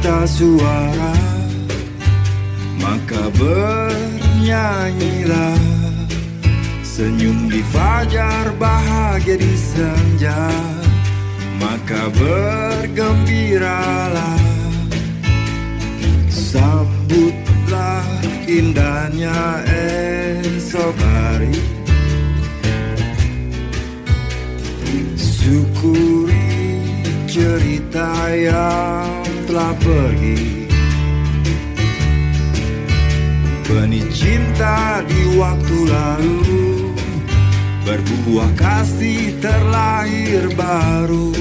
tanpa suara Maka bernyanyilah. Senyum di fajar bahagia di senja Maka bergembiralah. Sambutlah indahnya esok hari. Syukuri cerita yang telah pergi. Benih cinta di waktu lalu Berbuah kasih terlahir baru.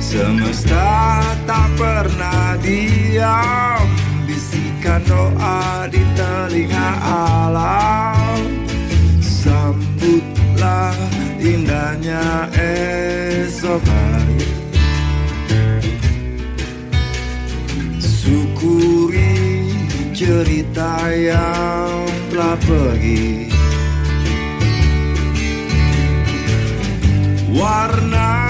Semesta tak pernah diam Bisikan doa di telinga alam. Sambutlah indahnya esok hari Syukuri cerita yang telah pergi. Warnai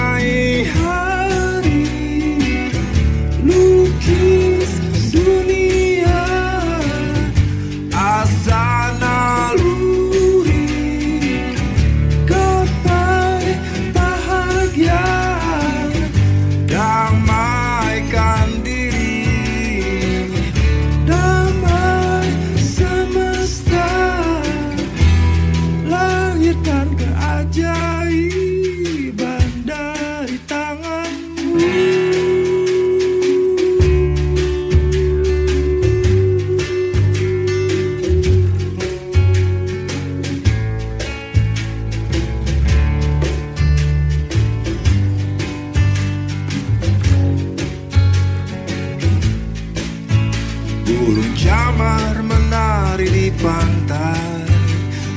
pantai.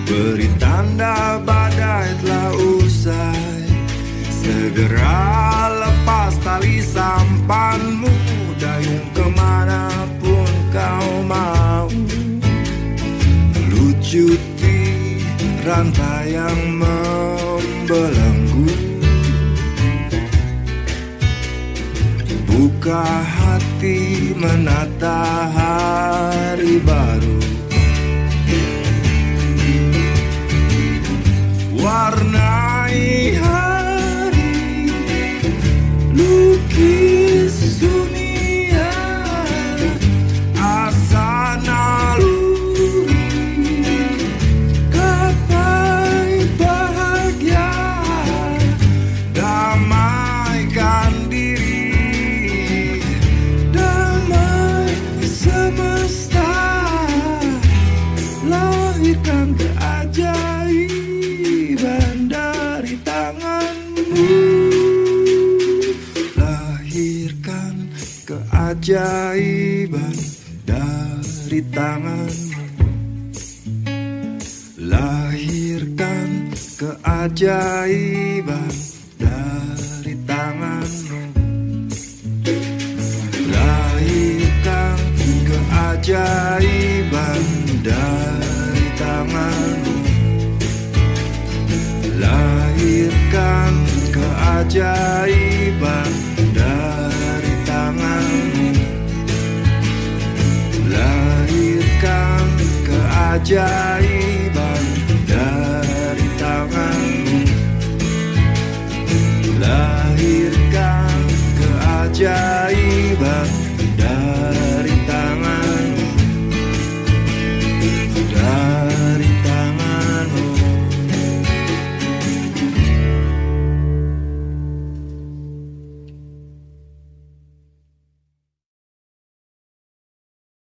Beri tanda badai telah usai. Segera lepas tali sampanmu Dayung ke mana pun kau mau. Lucuti rantai yang membelenggu. Buka hati menata hari keajaiban dari tanganmu Lahirkan keajaiban dari tanganmu Lahirkan keajaiban dari tanganmu Lahirkan keajaiban keajaiban